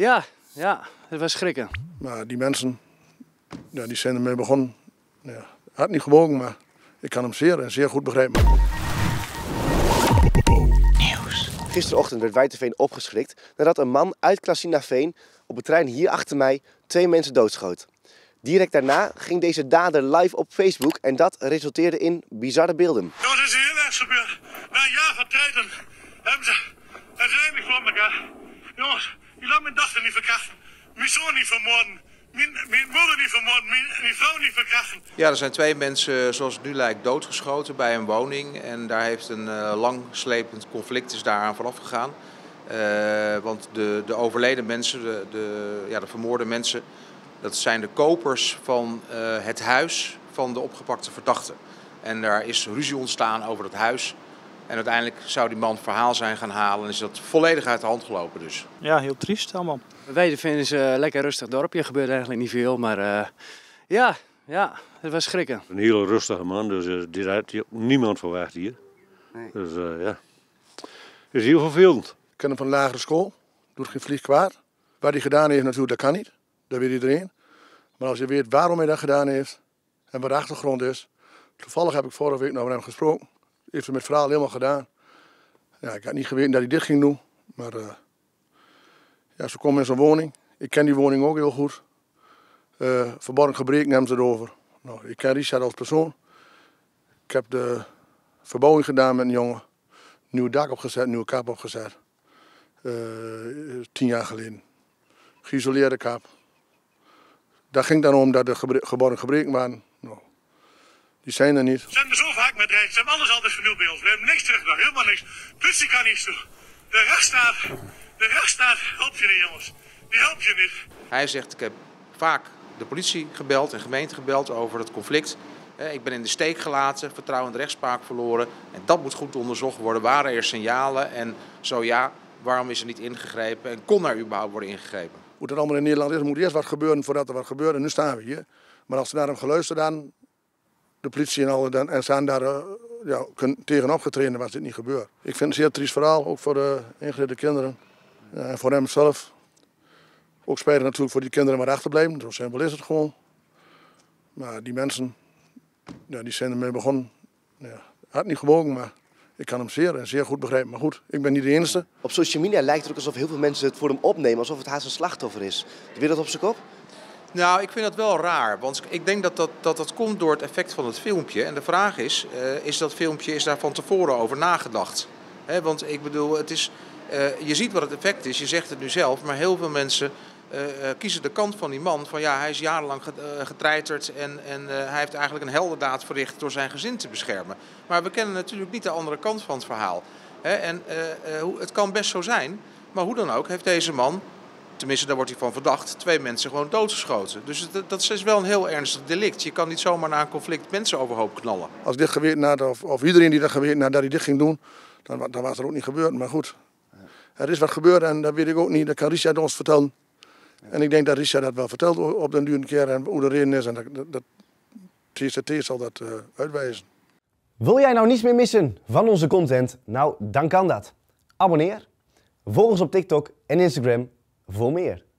Ja, ja, het was schrikken. Maar die mensen, ja, die zijn ermee begonnen. Ja, had niet gewogen, maar ik kan hem zeer en zeer goed begrijpen. Gisterochtend werd Wijterveen opgeschrikt nadat een man uit Klassinaveen op het trein hier achter mij twee mensen doodschoot. Direct daarna ging deze dader live op Facebook en dat resulteerde in bizarre beelden. Dat is heel erg gebeurd. Na een jaar van treiten hebben ze uiteindelijk voor elkaar. Jongens, die laat mijn dochter niet verkrachten. Mijn zoon niet vermoorden. Mijn, mijn moeder niet vermoorden. Mijn, vrouw niet verkrachten. Ja, er zijn twee mensen, zoals het nu lijkt, doodgeschoten bij een woning. En daar heeft een uh, lang slepend conflict is daaraan vooraf gegaan. Uh, want de, de overleden mensen, de, de, ja, de vermoorde mensen, dat zijn de kopers van het huis van de opgepakte verdachte. En daar is ruzie ontstaan over dat huis. En uiteindelijk zou die man verhaal zijn gaan halen en is dat volledig uit de hand gelopen dus. Ja, heel triest allemaal. Wijdenveen is een lekker rustig dorpje. Er gebeurt eigenlijk niet veel, maar uh, ja, ja, het was schrikken. Een hele rustige man, dus uh, dit had niemand verwacht hier. Nee. Dus uh, ja, het is heel vervelend. Ik ken hem van de lagere school, doet geen vlieg kwaad. Wat hij gedaan heeft natuurlijk, dat kan niet. Dat weet iedereen. Maar als je weet waarom hij dat gedaan heeft en wat de achtergrond is. Toevallig heb ik vorige week nog met hem gesproken. Heeft hij met het verhaal helemaal gedaan. Ja, ik had niet geweten dat hij dit ging doen. Maar uh, ja, ze komen in zijn woning. Ik ken die woning ook heel goed. Uh, verborgen gebreken hebben ze erover. Nou, ik ken Richard als persoon. Ik heb de verbouwing gedaan met een jongen. Nieuw dak opgezet, nieuwe kap opgezet. Uh, tien jaar geleden. Geïsoleerde kap. Daar ging dan om dat gebre geboren gebreken waren. Die zijn er niet. Ze zijn er zo vaak met rechts. Ze hebben alles altijd vernieuwd bij ons. We hebben niks terug, helemaal niks. Politie kan niets doen. De rechtsstaat, de rechtsstaat helpt je niet, jongens. Die helpt je niet. Hij zegt, ik heb vaak de politie gebeld en gemeente gebeld over het conflict. Ik ben in de steek gelaten, vertrouwen in de rechtspraak verloren. En dat moet goed onderzocht worden. Waren er signalen? En zo ja, waarom is er niet ingegrepen? En kon er überhaupt worden ingegrepen? Hoe het allemaal in Nederland is, er moet eerst wat gebeuren voordat er wat gebeurt. En nu staan we hier. Maar als ze naar hem geluisterd dan, de politie en al, en ze daar uh, ja, tegenop getreden, was dit niet gebeurd. Ik vind het een zeer triest verhaal, ook voor de ingegrede kinderen. Ja, en voor hem zelf. Ook spijtig natuurlijk voor die kinderen maar achterblijven, zo simpel is het gewoon. Maar die mensen, ja, die zijn ermee begonnen. Ja, had niet gewogen, maar ik kan hem zeer en zeer goed begrijpen. Maar goed, ik ben niet de enige. Op social media lijkt het ook alsof heel veel mensen het voor hem opnemen, alsof het haast een slachtoffer is. Wil dat op zijn kop? Nou, ik vind dat wel raar. Want ik denk dat dat, dat dat komt door het effect van het filmpje. En de vraag is, uh, is dat filmpje is daar van tevoren over nagedacht? Want ik bedoel, het is, uh, je ziet wat het effect is, je zegt het nu zelf, maar heel veel mensen uh, kiezen de kant van die man. Van ja, hij is jarenlang getreiterd en, en hij heeft eigenlijk een heldendaad verricht door zijn gezin te beschermen. Maar we kennen natuurlijk niet de andere kant van het verhaal. En het kan best zo zijn, maar hoe dan ook heeft deze man tenminste daar wordt hij van verdacht, twee mensen gewoon doodgeschoten. Dus dat, dat is wel een heel ernstig delict. Je kan niet zomaar na een conflict mensen overhoop knallen. Als dit geweten had, of, of iedereen die dat geweten had dat hij dit ging doen, dan, dan was er ook niet gebeurd. Maar goed, er is wat gebeurd en dat weet ik ook niet. Dat kan Richard ons vertellen. En ik denk dat Richard dat wel vertelt op den duur een keer en hoe de reden is. En dat, dat, dat TCT zal dat uh, uitwijzen. Wil jij nou niets meer missen van onze content? Nou, dan kan dat. Abonneer, volg ons op TikTok en Instagram voor meer.